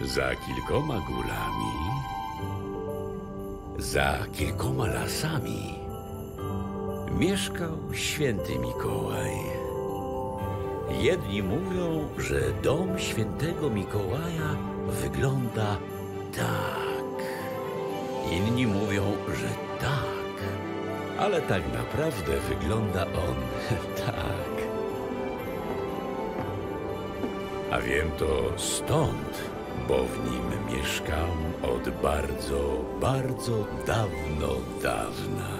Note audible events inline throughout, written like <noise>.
Za kilkoma górami, za kilkoma lasami mieszkał święty Mikołaj. Jedni mówią, że dom świętego Mikołaja wygląda tak. Inni mówią, że tak. Ale tak naprawdę wygląda on <laughs> tak. A wiem to stąd, bo w nim mieszkam od bardzo, bardzo dawno, dawna.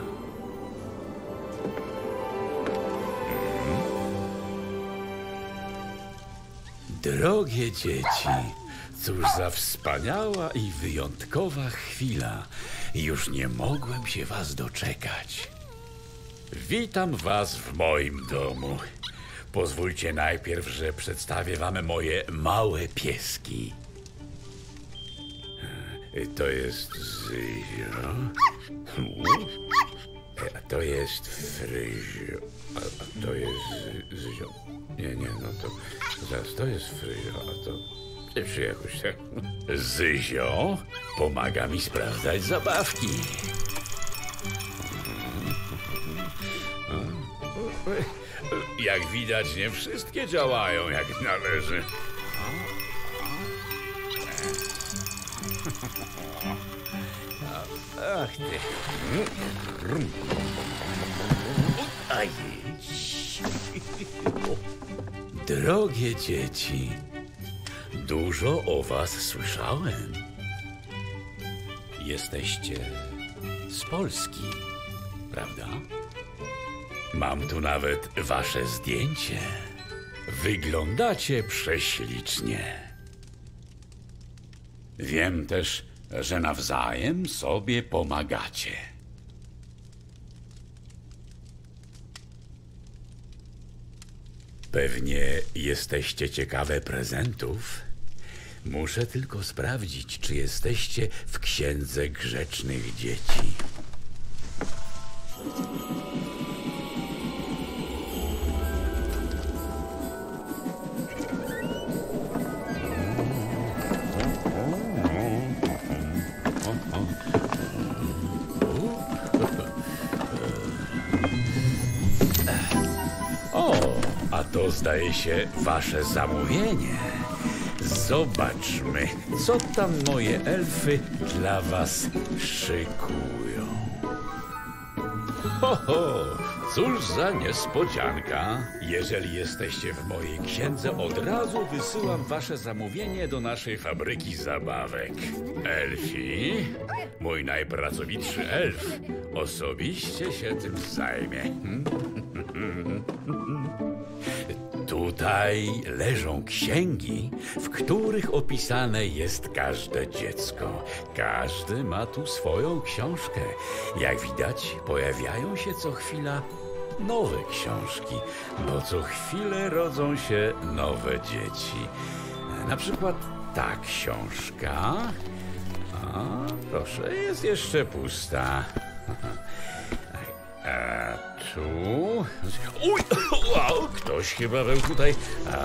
Drogie dzieci, cóż za wspaniała i wyjątkowa chwila. Już nie mogłem się was doczekać. Witam was w moim domu. Pozwólcie najpierw, że przedstawię wam moje małe pieski. E, To jest Zyzio. E, A to jest Fryzio. A, to jest Zy- Zyzio. Nie, nie, no to zaraz, to jest Fryzio, a to... Czy jakoś tak... Zyzio pomaga mi sprawdzać zabawki. Jak widać, nie wszystkie działają jak należy. Ach ty. Aj. Drogie dzieci, dużo o was słyszałem. Jesteście z Polski, prawda? Mam tu nawet wasze zdjęcie. Wyglądacie prześlicznie. Wiem też, że nawzajem sobie pomagacie. Pewnie jesteście ciekawe prezentów. Muszę tylko sprawdzić, czy jesteście w księdze grzecznych dzieci. To zdaje się wasze zamówienie. Zobaczmy, co tam moje elfy dla was szykują. Ho, ho, cóż za niespodzianka. Jeżeli jesteście w mojej księdze, od razu wysyłam wasze zamówienie do naszej fabryki zabawek. Elfi, mój najpracowitszy elf, osobiście się tym zajmie. <laughs> Tutaj leżą księgi, w których opisane jest każde dziecko. Każdy ma tu swoją książkę. Jak widać, pojawiają się co chwila nowe książki, bo co chwilę rodzą się nowe dzieci. Na przykład ta książka. A, proszę, jest jeszcze pusta. <laughs> A tu. Uj, wow, ktoś chyba był tutaj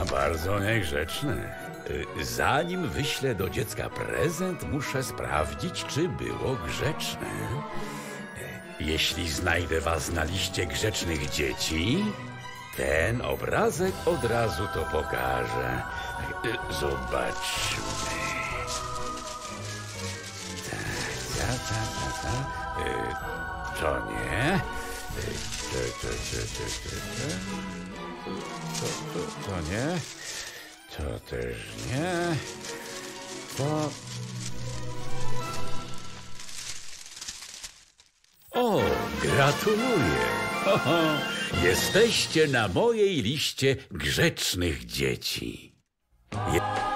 a, bardzo niegrzeczny. Y, Zanim wyślę do dziecka prezent, muszę sprawdzić, czy było grzeczne. Y, Jeśli znajdę was na liście grzecznych dzieci, ten obrazek od razu to pokażę. Y, Zobaczmy. Ta, ta, ta, ta. Y, To nie. Y, To, to, to, nie. To też nie. To... O, gratuluję. Jesteście na mojej liście grzecznych dzieci. Je...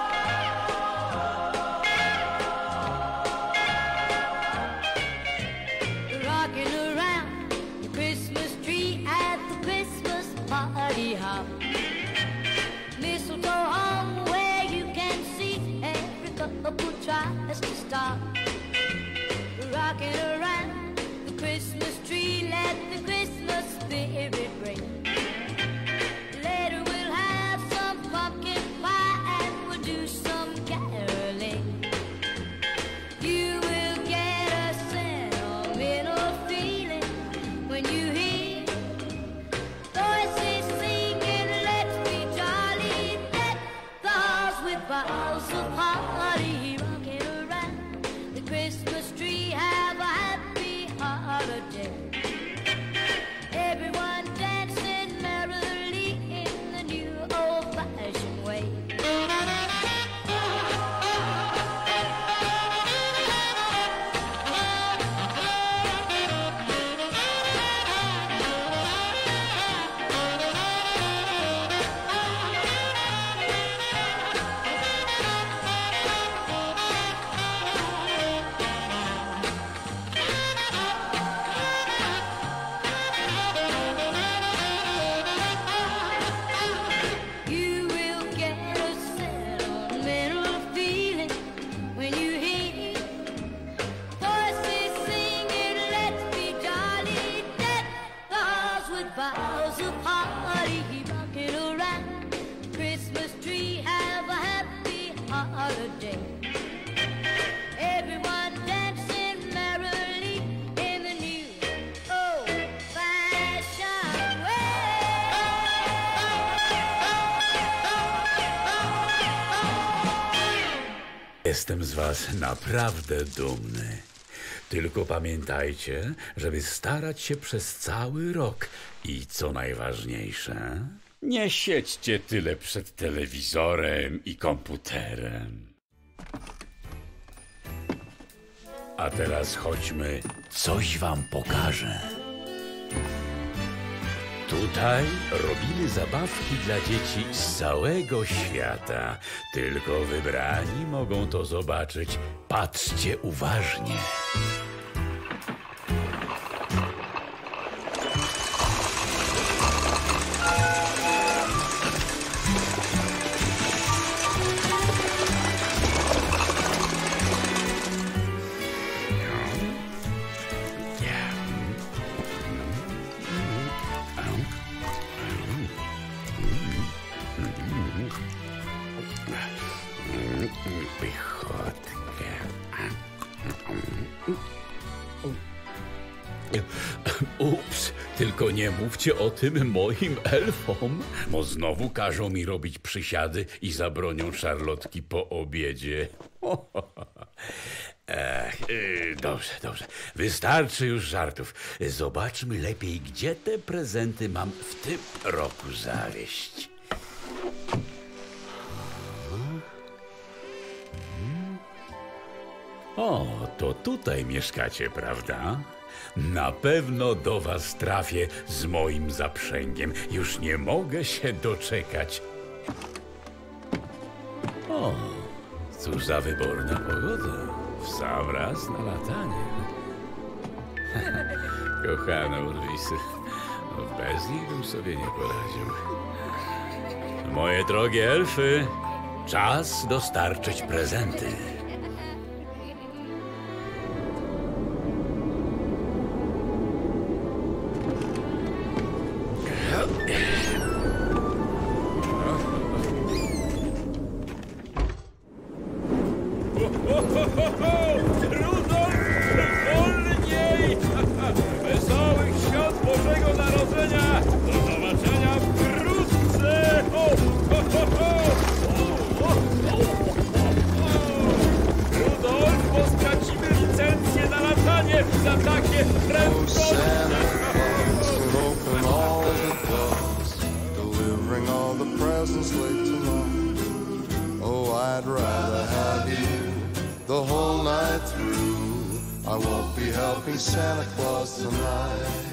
But also party rocking around the Christmas. boughs a party, rocking around Christmas tree, have a happy holiday. Everyone dancing merrily in the new old-fashioned way. Jestem z was naprawdę dumny. Tylko pamiętajcie, żeby starać się przez cały rok i co najważniejsze, nie siedźcie tyle przed telewizorem i komputerem. A teraz chodźmy, coś wam pokażę. Tutaj robimy zabawki dla dzieci z całego świata. Tylko wybrani mogą to zobaczyć. Patrzcie uważnie. <laughs> Ups, tylko nie mówcie o tym moim elfom, bo znowu każą mi robić przysiady i zabronią szarlotki po obiedzie. <laughs> Ech, y, dobrze, dobrze. Wystarczy już żartów. Zobaczmy lepiej, gdzie te prezenty mam w tym roku zawieść. O, to tutaj mieszkacie, prawda? Na pewno do was trafię z moim zaprzęgiem. Już nie mogę się doczekać. O, cóż za wyborna pogoda. W sam raz na latanie. <laughs> Kochane urwisy, bez nich bym sobie nie poradził. Moje drogie elfy, czas dostarczyć prezenty. Presents late tonight. Oh, I'd rather the whole night through. I won't be helping Santa Claus tonight.